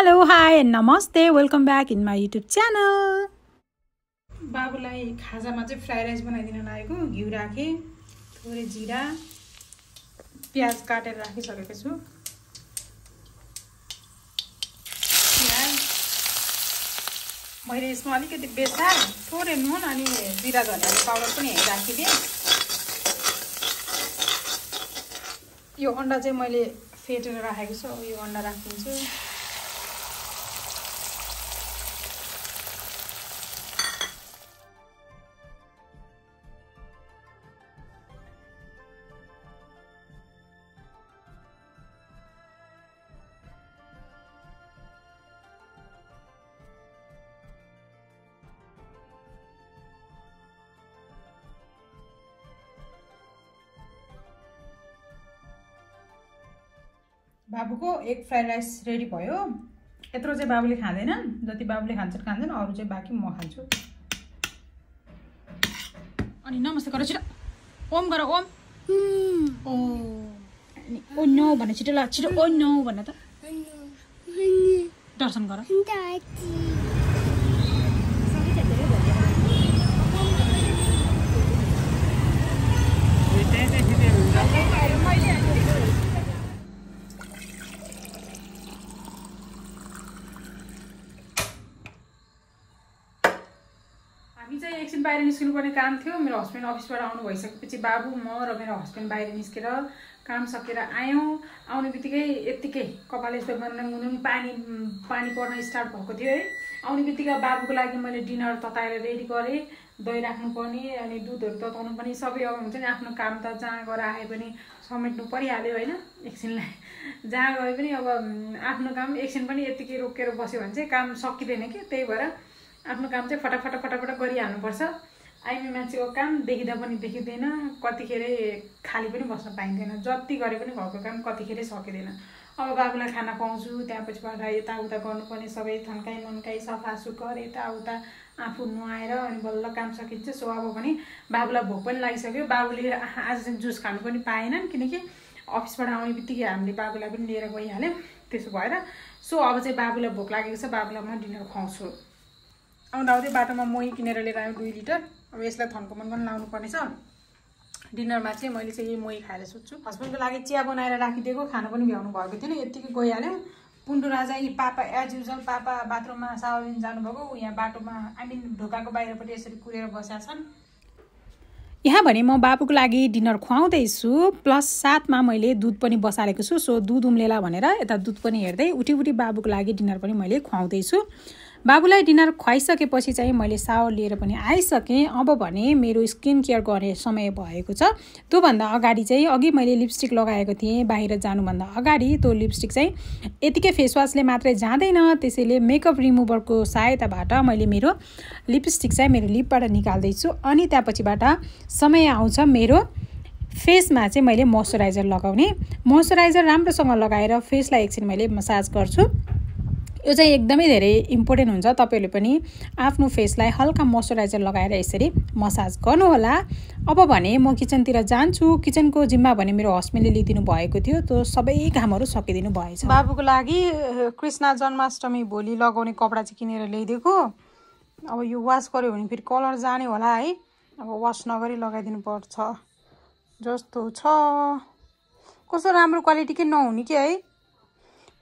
Hello hi नमस्ते welcome back in my YouTube channel बाबुलाई खाजामा चाहिँ फ्राई राइस बनाइदिन लागेको घिउ राखेँ थोरै जिरा प्याज काटेर राखिसकेको छु। प्याज। मैले यसमा अलिकति बेसार थोरै नुन अनि जिरा धनियाँ पाउडर पनि राखिदिएँ। यो अन्डा चाहिँ मैले फेटेर राखेको छु यो अन्डा राखिदिन्छु। बाबुको एग फ्राइड राइस रेडी भयो। यत्रो चाहिँ बाबुले खाँदैन जति बाबुले खान्छन् खान्छन् अरू चाहिँ बाँकी म खान्छु। अनि नमस्ते गर छिटो। ओम गर ओम। ओ। ओ नो भने छिटो ल छिटो ओ नो भन त। दर्शन गर हामी चाहिँ एकछिन बाहिर निस्किनु पर्ने काम थियो। मेरो हस्बेन्ड अफिसबाट आउनु भइसकेपछि बाबु म र मेरो हस्बेन्ड बाहिर निस्केर काम सकेर आयौँ। आउने बित्तिकै यत्तिकै कपाल यस्तो मुनुङ पानी पानी पर्न स्टार्ट भएको थियो है। आउने बित्तिकै बाबुको लागि मैले डिनर तताएर रेडी गरेँ दही राख्नुपर्ने अनि दुधहरू तताउनु पनि सबै अब हुन्छ नि आफ्नो काम त जहाँ गएर आए पनि समेट्नु परिहाल्यो होइन एकछिनलाई। जहाँ गए पनि अब आफ्नो काम एकछिन पनि यत्तिकै रोकेर बस्यो भने चाहिँ काम सकिँदैन कि? त्यही भएर आफ्नो काम चाहिँ फटाफट फटाफट गरिहाल्नुपर्छ। आइमी मान्छेको काम देखिँदा पनि देखिँदैन कतिखेर खाली पनि बस्न पाइँदैन जति गरे पनि घरको काम कतिखेर सकिँदैन। अब बाबुलाई खाना खुवाउँछु त्यहाँ पछिबाट यताउता गर्नुपर्ने सबै थन्काइ मन्काइ सफा सुग्घर यताउता आफू नुहाएर अनि बल्ल काम सकिन्छ। सो अब पनि बाबुलाई भोक पनि लागिसक्यो। बाबुले आज चाहिँ जुस खानु पनि पाएनन् किनकि अफिसबाट आउने बित्तिकै हामीले बाबुलाई पनि लिएर गइहाल्यौँ। त्यसो भएर सो अब चाहिँ बाबुलाई भोक लागेको छ बाबुलाई म डिनर खुवाउँछु। आउँदा आउँदै बाटोमा मोही किनेर लिएर आयो दुई लिटर। अब यसलाई थन्कोमन पनि लाउनु पर्नेछ डिनरमा चाहिँ मैले चाहिँ यही मोही खाएर सुत्छु। हस्बेन्डको लागि चिया बनाएर राखिदिएको खाना पनि भ्याउनु भएको थिएन। यत्तिकै गइहाल्यौँ। पुन्डु राजा यी पापा एज युजल पापा बाथरुममा सावर दिन जानुभएको यहाँ बाटोमा आई मिन ढोकाको बाहिरपट्टि यसरी कुरेर बसेका छन्। यहाँ भने म बाबुको लागि डिनर खुवाउँदैछु। प्लस साथमा मैले दुध पनि बसालेको छु। सो दुध उम्लेला भनेर यता दुध पनि हेर्दै उठी उठी बाबुको लागि डिनर पनि मैले खुवाउँदैछु। बाबुलाई डिनर खुवाइसकेपछि चाहिँ मैले सावर लिएर पनि आइसकेँ। अब भने मेरो स्किन केयर गर्ने समय भएको छ। त्योभन्दा अगाडि चाहिँ अघि मैले लिपस्टिक लगाएको थिएँ बाहिर जानुभन्दा अगाडि। त्यो लिपस्टिक चाहिँ यतिकै फेसवासले मात्रै जाँदैन। त्यसैले मेकअप रिमुभरको सहायताबाट मैले मेरो लिपस्टिक चाहिँ मेरो लिपबाट निकाल्दैछु। अनि त्यहाँपछिबाट समय आउँछ मेरो फेसमा चाहिँ मैले मोइस्चराइजर लगाउने। मोइस्चराइजर राम्रोसँग लगाएर फेसलाई एकछिन मैले मसाज गर्छु। यो चाहिँ एकदमै धेरै इम्पोर्टेन्ट हुन्छ। तपाईँहरूले पनि आफ्नो फेसलाई हल्का मोइस्चराइजर लगाएर यसरी मसाज गर्नुहोला। अब भने म किचनतिर जान्छु। किचनको जिम्मा भने मेरो हस्बेन्डले लिइदिनु भएको थियो। त्यो सबै कामहरू सकिदिनु भएछ। बाबुको लागि कृष्ण जन्माष्टमी भोलि लगाउने कपडा चाहिँ किनेर ल्याइदिएको। अब यो वास गऱ्यो भने फेरि कलर जाने होला है। अब वास नगरी लगाइदिनु पर्छ। जस्तो छ। कस्तो राम्रो क्वालिटीकै नहुने कि है?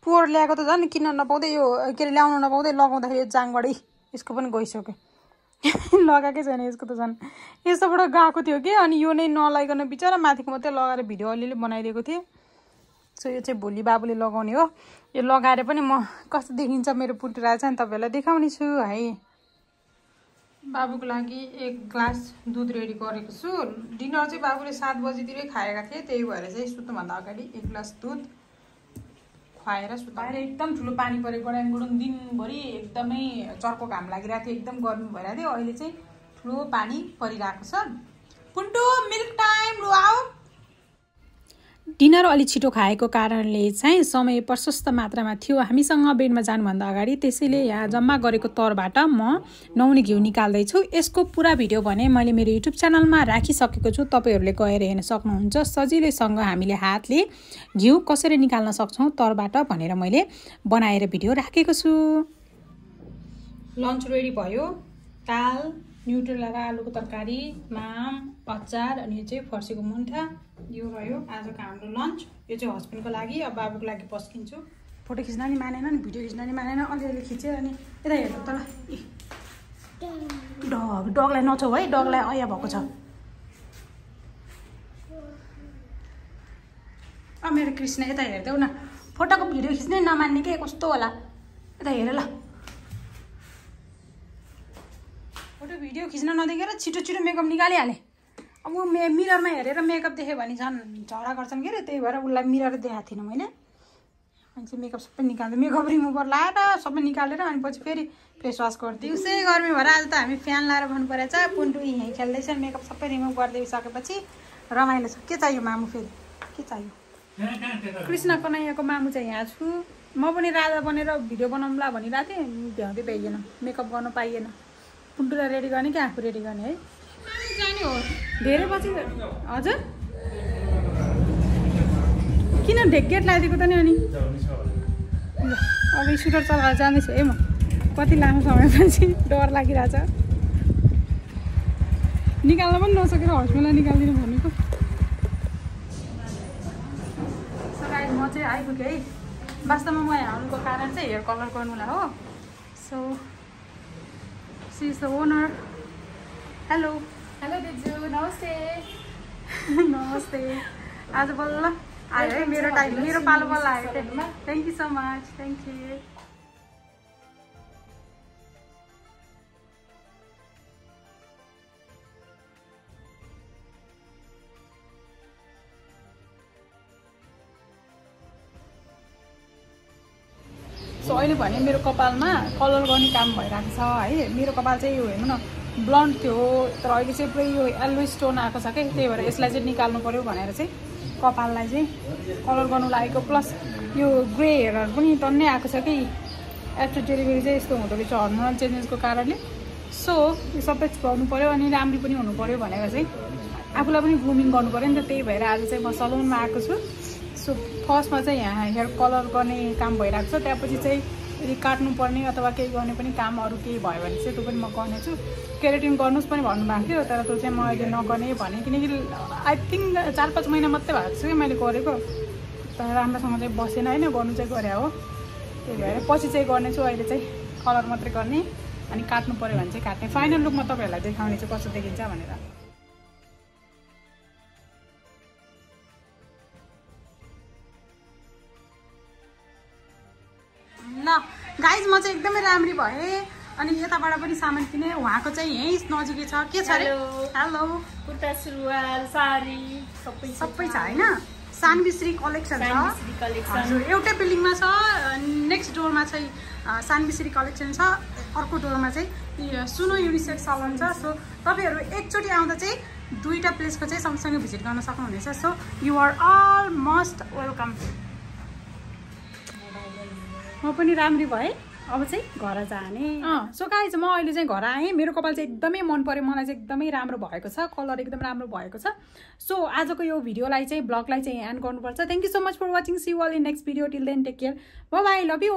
पोहोर ल्याएको त झन् किन्न नपाउँदै यो के अरे ल्याउनु नपाउँदै लगाउँदाखेरि यो जाङबाटै यसको पनि गइसक्यो। लगाएकै छैन यसको त झन्। यस्तोबाट गएको थियो कि अनि यो नै नलाइकन बिचरा माथिको मात्रै लगाएर भिडियो अलिअलि बनाइदिएको थिएँ। सो यो चाहिँ भोलि बाबुले लगाउने हो। यो लगाएर पनि म कस्तो देखिन्छ मेरो पुटुरा चाहिँ तपाईँहरूलाई देखाउने छु है। बाबुको लागि एक ग्लास दुध रेडी गरेको छु। डिनर चाहिँ बाबुले सात बजीतिरै खाएका थिए त्यही भएर चाहिँ सुत्नुभन्दा अगाडि एक ग्लास दुध। खुवाएर सुताएर एकदम ठुलो पानी परेको गडाङ गुडुङ दिनभरि एकदमै चर्को घाम लागिरहेको थियो एकदम गर्मी भइरहेको थियो। अहिले चाहिँ ठुलो पानी परिरहेको छ। पुन्टु मिल्क टाइम लु आऊ डिनर अलि छिटो खाएको कारणले चाहिँ समय प्रशस्त मात्रामा थियो। हामीसँग बेडमा जानुभन्दा अगाडि त्यसैले यहाँ जम्मा गरेको तरबाट म नुहाउने घिउ निकाल्दैछु। यसको पुरा भिडियो भने मैले मेरो युट्युब च्यानलमा राखिसकेको छु। तपाईँहरूले गएर हेर्न सक्नुहुन्छ। सजिलैसँग हामीले हातले घिउ कसरी निकाल्न सक्छौँ तरबाट भनेर मैले बनाएर भिडियो राखेको छु। लन्च रेडी भयो। दाल न्युट्रेला र आलुको तरकारी माम अचार अनि यो चाहिँ फर्सीको मुन्टा। यो भयो आजको हाम्रो लन्च यो चाहिँ हस्बेन्डको लागि अब बाबुको लागि पस्किन्छु। फोटो खिच्न नि मानेन नि भिडियो खिच्न नि मानेन। अलिअलि खिचेर अनि यता हेर्नु तल डग डगलाई नछौ है डगलाई अया भएको छ। अब मेरो कृष्ण यता हेरिदेऊ न फोटोको भिडियो खिच्नै नमान्ने के कस्तो होला? यता हेर ल। फोटो भिडियो खिच्न नदेखेर छिटो छिटो मेकअप निकालिहालेँ। अब मे मिररमा हेरेर मेकअप देखेँ भने झन् झगडा गर्छन् के अरे त्यही भएर उसलाई मिरर देखाएको थिइनँ अनि चाहिँ मेकअप सबै निकाल्दै मेकअप रिमुभर लाएर सबै निकालेर अनि पछि फेरि फेस वास गरिदियो। दिउँसै गर्मी भएर आज त हामी फ्यान लाएर भन्नु परेछ पुन्टु यहीँ खेल्दैछ मेकअप सबै रिमुभ गरिदिइसकेपछि रमाइलो छ। के चाहियो मामु फेरि? के चाहियो? कृष्ण कनैयाको मामु चाहिँ यहाँ छु। म पनि राजा बनेर भिडियो बनाउँला भनिरहेको थिएँ। भ्याउँदै भ्याइएन। मेकअप गर्नु पाइएन। पुन्टुलाई रेडी गर्ने कि आफू रेडी गर्ने है? जाने हो। धेरै पछि हजुर? किन ढेकेट लगाइदिएको त नि अनि? अब स्कुटर चलाएर जाँदैछु है म। कति लामो समयपछि डर लागिरहेछ। निकाल्न पनि नसकेर हस्पिटललाई निकालिदिनु भनेको म चाहिँ आइपुगेँ है। वास्तवमा म यहाँ आउनुको कारण चाहिँ हेयर कलर गर्नुलाई हो। So she is the owner. Hello. Hello दिजु नमस्ते नमस्ते आज बल्ल आयो है मेरो टाइम मेरो पालो बल्ल आयो thank you so much thank you so अहिले भने मेरो कपालमा कलर गर्ने काम भइरहेको छ है। मेरो कपाल चाहिँ यो हेर्नु न। ब्लन्ड थियो तर अहिले चाहिँ पुरै यो येल्लो स्टोन आएको छ कि? त्यही भएर यसलाई चाहिँ निकाल्नु पऱ्यो भनेर चाहिँ कपाललाई चाहिँ कलर गर्नु लागेको। प्लस यो ग्रे हेयरहरू पनि टन्नै आएको छ कि? आफ्टर डेलिभरी चाहिँ यस्तो हुँदो रहेछ हर्मोनल चेन्जेसको कारणले। सो यो सबै गर्नु पऱ्यो अनि राम्री पनि हुनु पऱ्यो भनेर चाहिँ आफूलाई पनि ग्रुमिङ गर्नु पऱ्यो नि त। त्यही भएर आज चाहिँ म सलुनमा आएको छु। सो फर्स्टमा चाहिँ यहाँ हेयर कलर गर्ने काम भइरहेको छ त्यहाँपछि चाहिँ यदि काट्नुपर्ने अथवा केही गर्ने पनि काम अरू केही भयो भने चाहिँ त्यो पनि म गर्नेछु। केरेटिन गर्नुहोस् पनि भन्नुभएको थियो तर त्यो चाहिँ म अहिले नगर्ने भने। किनकि आई थिङ्क चार पाँच महिना मात्रै भएको छ कि मैले गरेको। तर राम्रोसँग चाहिँ बसेन होइन गर्नु चाहिँ गरे हो। त्यही भएर पछि चाहिँ गर्नेछु अहिले चाहिँ कलर मात्रै गर्ने अनि काट्नु पऱ्यो भने चाहिँ काट्ने। फाइनल लुकमा तपाईँहरूलाई देखाउने चाहिँ कस्तो देखिन्छ भनेर। गाइज म चाहिँ एकदमै राम्री भएँ अनि यताबाट पनि सामान किनेँ उहाँको चाहिँ यहीँ नजिकै छ। के छ अरे हेलो कुर्ता सुरुवाल साडी सबै सबै छ होइन? सानविश्री कलेक्सन छ। एउटै बिल्डिङमा छ नेक्स्ट डोरमा चाहिँ अ, सानविश्री कलेक्सन छ। अर्को डोरमा चाहिँ सुनो युनिसेक्स सलन छ। सो तपाईँहरू एकचोटि आउँदा चाहिँ दुईवटा प्लेसको चाहिँ सँगसँगै भिजिट गर्न सक्नुहुनेछ। So you are all must welcome म पनि राम्री भएँ। अब चाहिँ घर जाने। सो गाई म अहिले चाहिँ घर आएँ। मेरो कपाल चाहिँ एकदमै मन पऱ्यो मलाई चाहिँ एकदमै राम्रो भएको छ। कलर एकदम राम्रो भएको छ। सो आजको यो भिडियोलाई चाहिँ ब्लगलाई चाहिँ एन्ड गर्नुपर्छ। Thank you so much for watching see y'all in next video till then take care bye love you